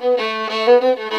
Música